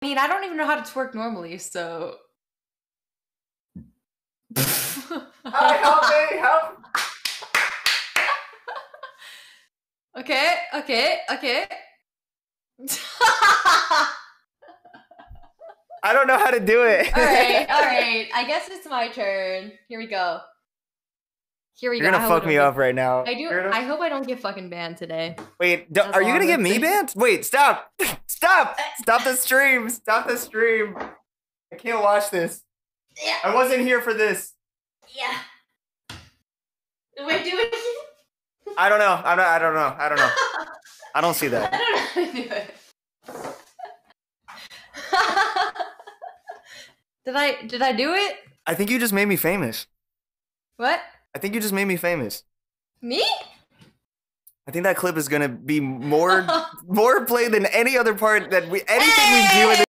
mean, I don't even know how to twerk normally, so. Hi, help me, help. Okay, okay, okay. I don't know how to do it. all right, all right. I guess it's my turn. Here we go. Here we go. You're go. gonna I fuck me up right now. I do. Gonna- I hope I don't get fucking banned today. Wait, do- are you gonna get me banned? Wait, stop! Stop! Stop the stream! Stop the stream! I can't watch this. Yeah, I wasn't here for this. yeah. Wait, do it. I don't know. I'm not. I don't know. I don't know. I don't see that. I don't know how to do it. did I? Did I do it? I think you just made me famous. What? I think you just made me famous. Me? I think that clip is gonna be more more played than any other part that we anything we do in